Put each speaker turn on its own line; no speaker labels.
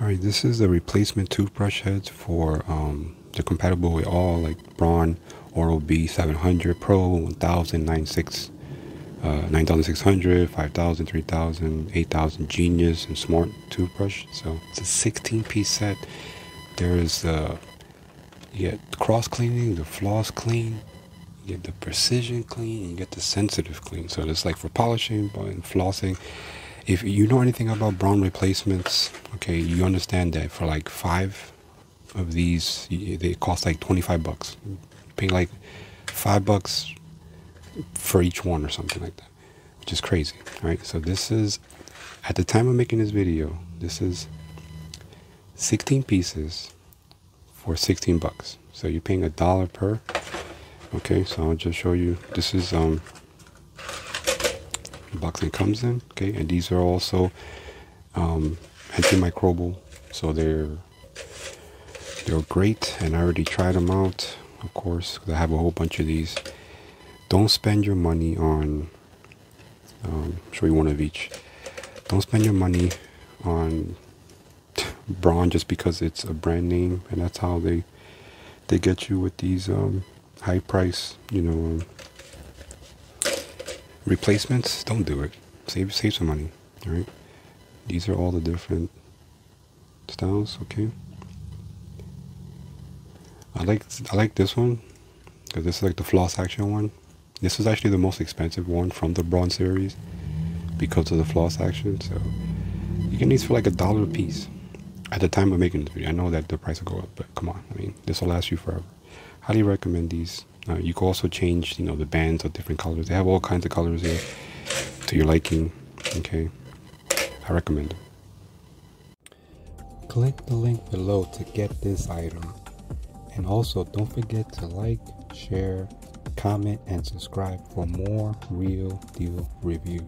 All right, this is the replacement toothbrush heads for um, compatible with all like Braun, Oral-B 700 Pro, 1000, 96, uh, 9600, 5000, 3000, 8000 Genius, and Smart toothbrush. So it's a 16 piece set. There is uh, you get cross cleaning, the floss clean, you get the precision clean, and you get the sensitive clean. So it's like for polishing and flossing if you know anything about Braun replacements, okay, you understand that for like five of these, they cost like 25 bucks. Paying like five bucks for each one or something like that, which is crazy, right? So this is, at the time of making this video, this is 16 pieces for 16 bucks. So you're paying a dollar per. Okay, so I'll just show you. This is um boxing comes in. Okay, and these are also um, antimicrobial, so they're they're great. And I already tried them out, of course, I have a whole bunch of these. Don't spend your money on. Um, show you one of each. Don't spend your money on Braun just because it's a brand name, and that's how they they get you with these um, high price, you know, um, replacements, don't do it. Save save some money. All right. These are all the different styles. Okay. I like I like this one because this is like the floss action one. This is actually the most expensive one from the Braun's series because of the floss action. So you can these for like a dollar a piece at the time of making this video. I know that the price will go up, but come on. I mean, this will last you forever. Highly recommend these. Uh, you can also change, you know, the bands of different colors. They have all kinds of colors here to your liking. Okay, I recommend it. Click the link below to get this item. And also, don't forget to like, share, comment, and subscribe for more real deal reviews.